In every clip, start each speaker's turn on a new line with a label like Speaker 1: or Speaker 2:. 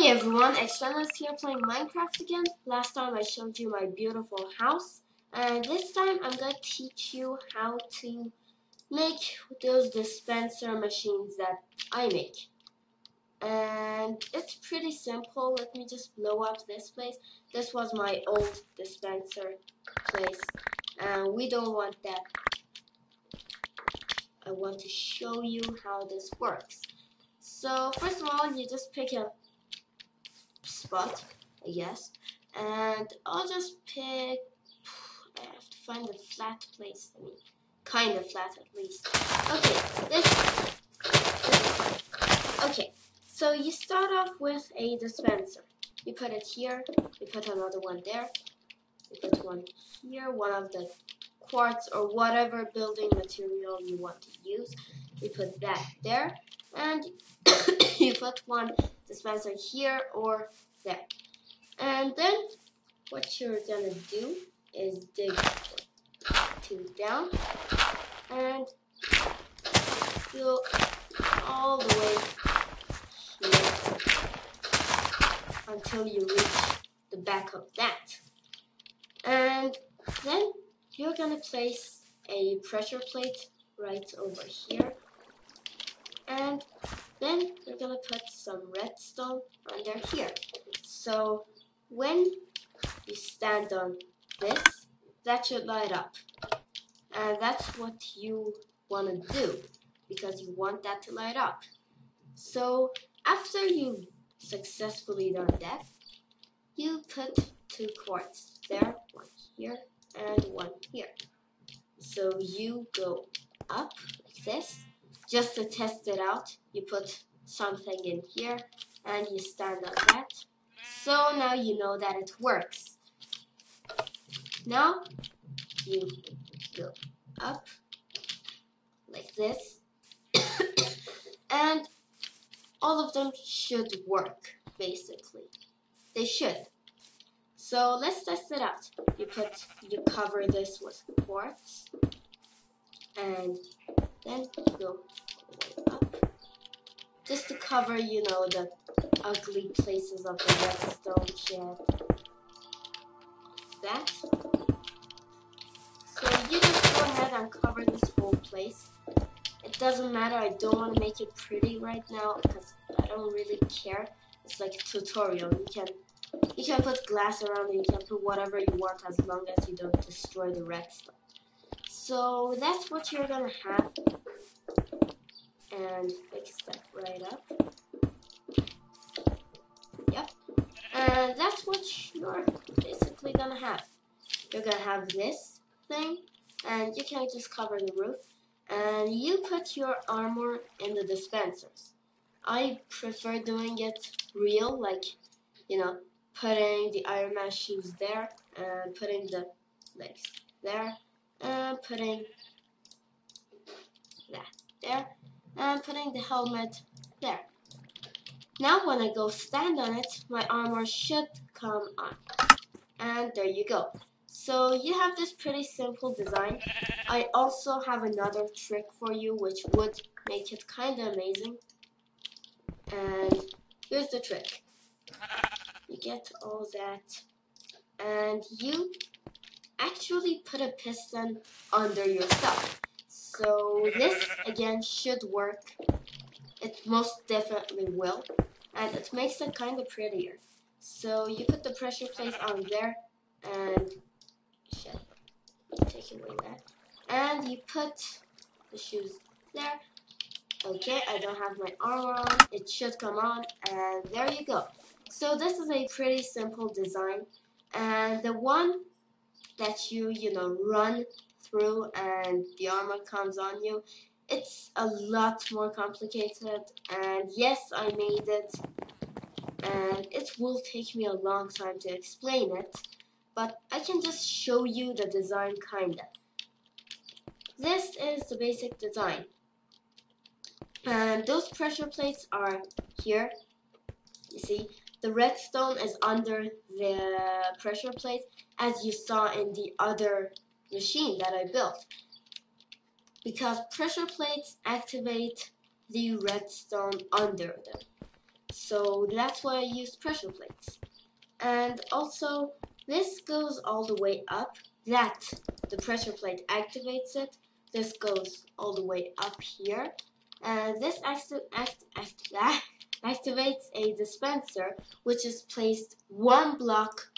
Speaker 1: Hey everyone, Xtrendence here playing Minecraft again. Last time I showed you my beautiful house, and this time I'm going to teach you how to make those dispenser machines that I make. And it's pretty simple. Let me just blow up this place. This was my old dispenser place, and we don't want that. I want to show you how this works. So first of all, you just pick a spot, I guess. And I'll just pick, I have to find a flat place, I mean, kind of flat at least. Okay, this, okay, so you start off with a dispenser. You put it here, you put another one there, you put one here, one of the quartz or whatever building material you want to use. You put that there, and you put one dispenser here or there. And then what you're gonna do is dig two down and go all the way here until you reach the back of that. And then you're gonna place a pressure plate right over here and then we're gonna put some redstone under here. So when you stand on this, that should light up. And that's what you want to do because you want that to light up. So after you've successfully done that, you put two quartz there, one here and one here. So you go up like this just to test it out, you put something in here and you stand on that. So now you know that it works. Now you go up like this and all of them should work basically. They should. So let's test it out. You put you cover this with quartz and then go up. Just to cover, you know, the ugly places of the redstone shed. That. So you just go ahead and cover this whole place. It doesn't matter, I don't want to make it pretty right now because I don't really care. It's like a tutorial. You can you can put glass around it, you can put whatever you want as long as you don't destroy the redstone. So that's what you're gonna have. And fix that right up. Yep. And that's what you're basically gonna have. You're gonna have this thing, and you can just cover the roof. And you put your armor in the dispensers. I prefer doing it real, like, you know, putting the Iron Man shoes there, and putting the legs there, and putting that there and putting the helmet there. Now when I go stand on it, my armor should come on. And there you go. So you have this pretty simple design. I also have another trick for you which would make it kind of amazing. And here's the trick. You get all that and you actually put a piston under yourself. So this again should work. It most definitely will. And it makes it kind of prettier. So you put the pressure plate on there and shit, take away that. And you put the shoes there. Okay, I don't have my armor on. It should come on and there you go. So this is a pretty simple design. And the one that you, you know, run through and the armor comes on you. It's a lot more complicated and yes, I made it and it will take me a long time to explain it, but I can just show you the design kinda. This is the basic design. And those pressure plates are here. You see, the redstone is under the pressure plate as you saw in the other machine that I built. Because pressure plates activate the redstone under them. So that's why I use pressure plates. And also, this goes all the way up. That, the pressure plate activates it. This goes all the way up here. And this acti act act activates a dispenser, which is placed one block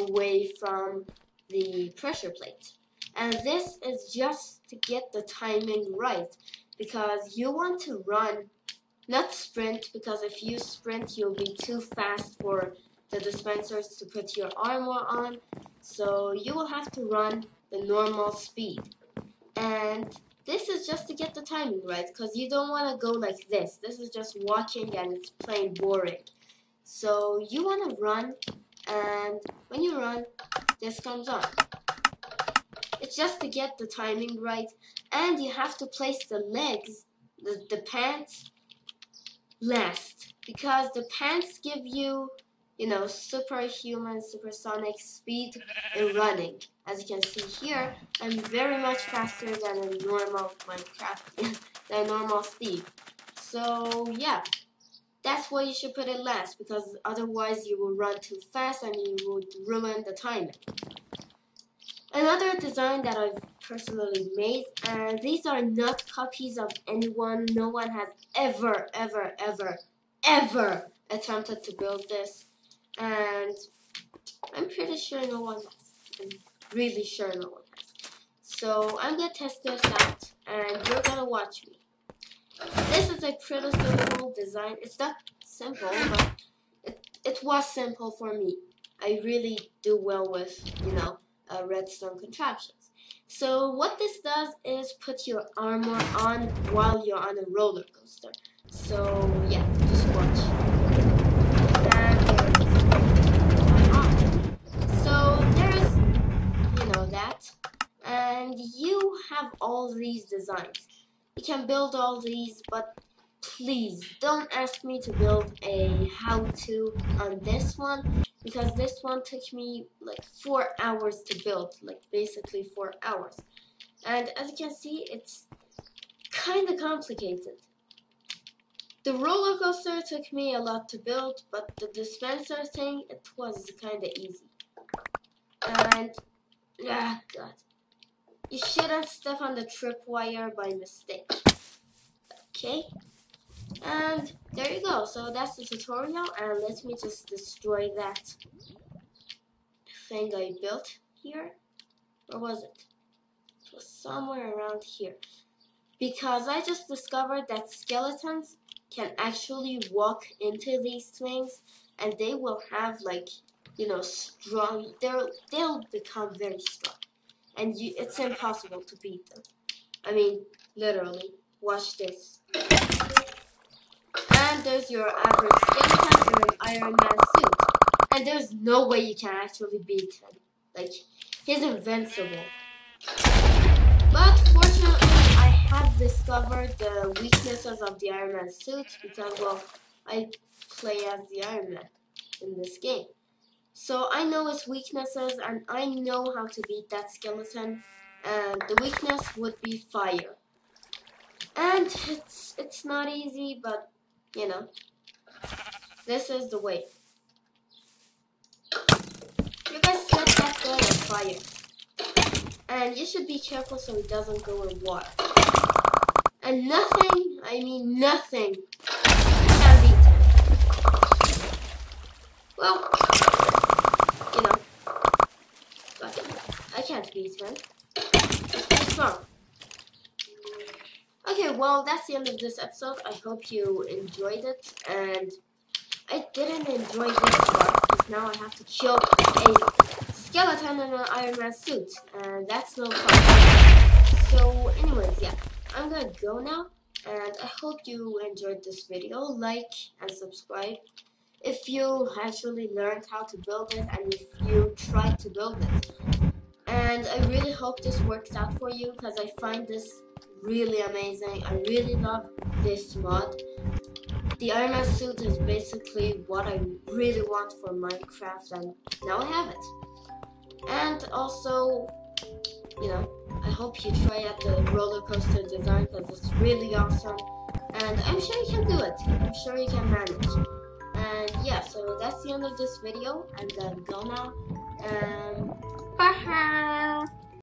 Speaker 1: away from the pressure plate. And this is just to get the timing right because you want to run, not sprint, because if you sprint, you'll be too fast for the dispensers to put your armor on. So you will have to run the normal speed. And this is just to get the timing right because you don't want to go like this. This is just walking and it's plain boring. So you want to run and when you run, this comes on. It's just to get the timing right and you have to place the legs, the, the pants, last because the pants give you you know, superhuman, supersonic speed in running. As you can see here, I'm very much faster than a normal Minecraft, than normal Steve. So yeah, that's why you should put it last because otherwise you will run too fast and you would ruin the timing. Another design that I've personally made, and these are not copies of anyone. No one has ever, ever, ever, ever attempted to build this and I'm pretty sure no one has. I'm really sure no one has. So I'm gonna test this out, and you're gonna watch me. This is a pretty simple design. It's not simple, but it, it was simple for me. I really do well with, you know, uh, redstone contraptions. So what this does is put your armor on while you're on a roller coaster. So yeah, just watch. and you have these designs. You can build all these, but please don't ask me to build a how-to on this one because this one took me like four hours to build, like basically four hours. And as you can see, it's kind of complicated. The roller coaster took me a lot to build, but the dispenser thing, it was kind of easy. And, ah, God. You shouldn't step on the tripwire by mistake. Okay. And there you go. So that's the tutorial. And let me just destroy that thing I built here. Or was it? It was somewhere around here. Because I just discovered that skeletons can actually walk into these things and they will have like, you know, strong, they'll, they'll become very strong and you, it's impossible to beat them. I mean, literally. Watch this. And there's your average in Iron Man suit. And there's no way you can actually beat him. Like, he's invincible. But fortunately, I have discovered the weaknesses of the Iron Man suit because, well, I play as the Iron Man in this game. So I know its weaknesses and I know how to beat that skeleton. And the weakness would be fire. And it's it's not easy, but you know, this is the way. You guys set that guy on fire. And you should be careful so it doesn't go in water. And nothing, I mean nothing, can beat him. Well, can't beat him. Okay, well, that's the end of this episode. I hope you enjoyed it, and I didn't enjoy this part, because now I have to kill a skeleton in an Iron Man suit, and that's no fun. So, anyways, yeah, I'm gonna go now, and I hope you enjoyed this video. Like and subscribe if you actually learned how to build it, and if you tried to build it. And I really hope this works out for you because I find this really amazing. I really love this mod. The Iron Man suit is basically what I really want for Minecraft and now I have it. And also, you know, I hope you try out the roller coaster design because it's really awesome. And I'm sure you can do it. I'm sure you can manage. And yeah, so that's the end of this video. I'm gonna go now. And paham.